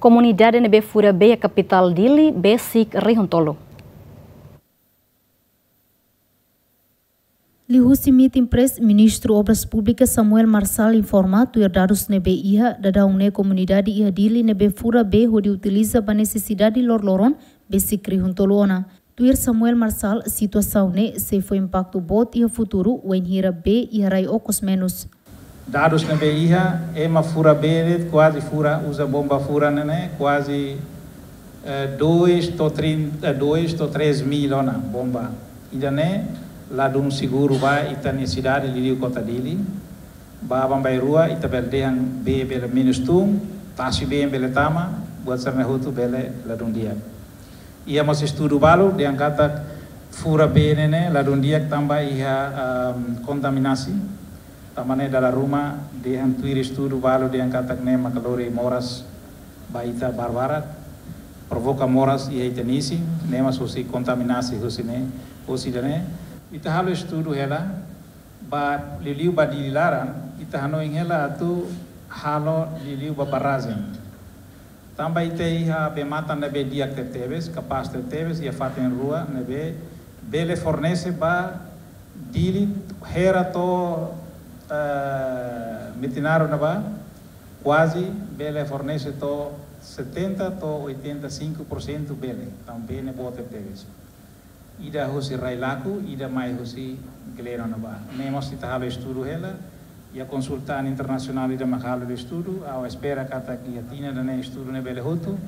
comunidade nebe fura be capital Dili, Besik, Rihontolo. Lihusi meeting press, Ministro Obras Públicas Samuel Marçal informa tu dados nebe iha dada une comunidade iha Dili nebe fura be hodi utiliza ba necessidade lor-loron Besik Rihontolo Tuir Samuel Marçal, situação ne se impacto bot iha futuro, wen hira be iha rai okos menos. Dados na BIA, é uma fura bere, quase fura, usa bomba fura, né? quase 2 a 3 mil ona, bomba. E daí, lá de um seguro vai, e tá na cidade de Rio Cota dele, vai bambai rua, e tá beldehan be bela minus tum, tasi be bela tama, buat sarna hutu de um dia. E a mas estudo balo, dia kata fura bene, né? um dia tambah ia um, contaminasi, tamane dala ruma de han tuiri estudo valo de han katakne makalore moras baita barbarat provoca moras e haitenisi nema susi contaminasi husine husidane ita halo estudo hela ba liliu ba dilaran ita hano ingela tu halo liliu ba barazen também tem a bemata nebe dia que teves, capaz teves e a fata em rua nebe, bele fornece ba dili hera to uh, mitinaro na quase bele fornece to 70 to 85% bele também ne bote teves ida husi railaku ida mai husi glero na ba nemos ita halo estudo hela e a consulta internacional ida makalo de estudo ao espera kata que a tina da ne estudo ne bele hutu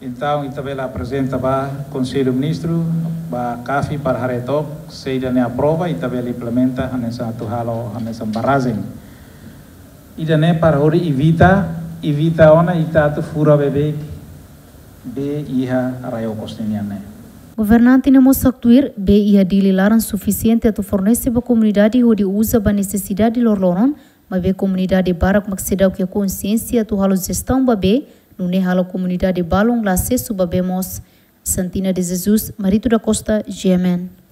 então ita bela apresenta ba conselho ministro ba kafi para haretok seida ne aprova ita bela implementa anesa tu halo anesa barazing ida ne para hori evita evita ona ita tu fura bebe be iha raio costiniane Governante ne. Mosaktuir be iha dililaran suficiente tu fornece ba comunidade hodi usa ba necessidade lorloron mas be comunidade barak maksidau que consciência tu halo gestão ba be no Nehalo Comunidade Balong La Sesu Babemos, Santina de Jesus, Marito Costa, Gemen.